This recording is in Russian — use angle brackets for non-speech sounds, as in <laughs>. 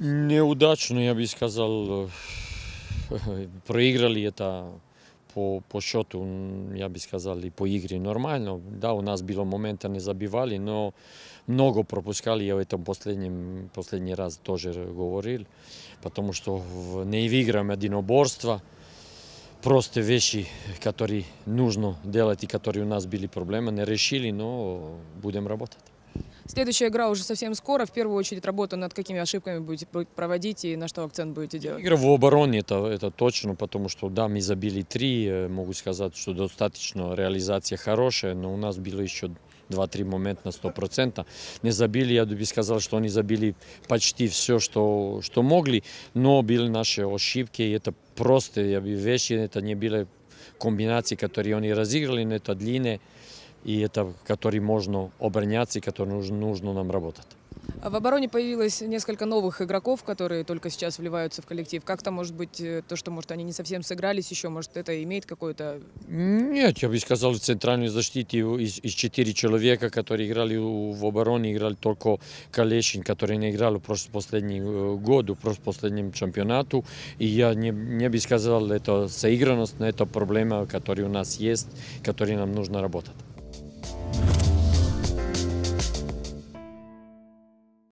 Неудачно, ја би сказал. Э, <laughs> проиграли это по, по шоту, ја би сказал, и по игри нормално. Да, у нас било момента не забивали, но много пропускали. ја в этом последнем, последний раз тоже говорил. Потому што не выиграем единоборства, Просто вещи, которые нужно делать и которые у нас были проблемы, не решили, но будем работать. Следующая игра уже совсем скоро. В первую очередь работу над какими ошибками будете проводить и на что акцент будете делать? Игра в обороне, это, это точно, потому что да, мы забили три, могу сказать, что достаточно реализация хорошая, но у нас было еще два-три момента на 100%. Не забили, я бы сказал, что они забили почти все, что, что могли, но были наши ошибки, и это просто я бы, вещи, это не были комбинации, которые они разыграли, но это длинные, и это, которые можно обороняться, и которые нужно, нужно нам работать. В обороне появилось несколько новых игроков, которые только сейчас вливаются в коллектив. Как то может быть э, то, что может они не совсем сыгрались еще, может это имеет какое-то... Нет, я бы сказал, в центральной защите из, из четыре человека, которые играли в обороне, играли только Калешин, который не играл в последний э, год, в последнем чемпионату. И я не, не бы сказал, это соигранность, но это проблема, которая у нас есть, которой нам нужно работать.